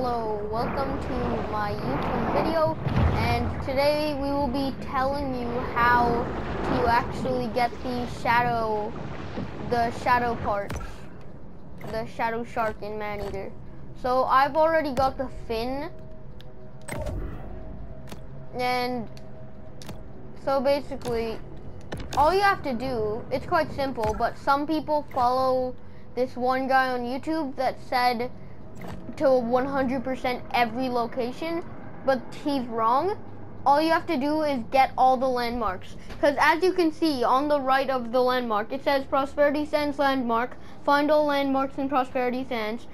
so welcome to my YouTube video and today we will be telling you how to actually get the shadow the shadow part the shadow shark in Maneater. So I've already got the fin and so basically all you have to do it's quite simple but some people follow this one guy on YouTube that said to 100% every location, but he's wrong. All you have to do is get all the landmarks. Because as you can see on the right of the landmark, it says Prosperity Sands landmark. Find all landmarks in Prosperity Sands.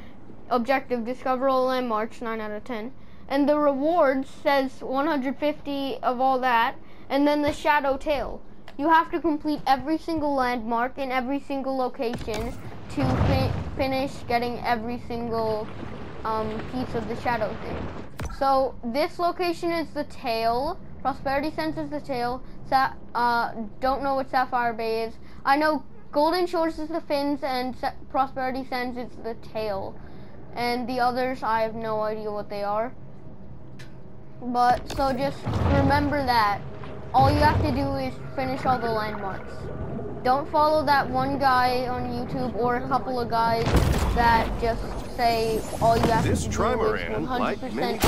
Objective, discover all landmarks, 9 out of 10. And the rewards says 150 of all that. And then the shadow tail. You have to complete every single landmark in every single location to fi finish getting every single um, piece of the shadow thing. So this location is the tail. Prosperity Sands is the tail. Sa uh, don't know what Sapphire Bay is. I know Golden Shores is the fins and Sa Prosperity Sands is the tail. And the others, I have no idea what they are. But, so just remember that. All you have to do is finish all the landmarks. Don't follow that one guy on YouTube or a couple of guys that just say all you have this to do is trimaran, 100% like many-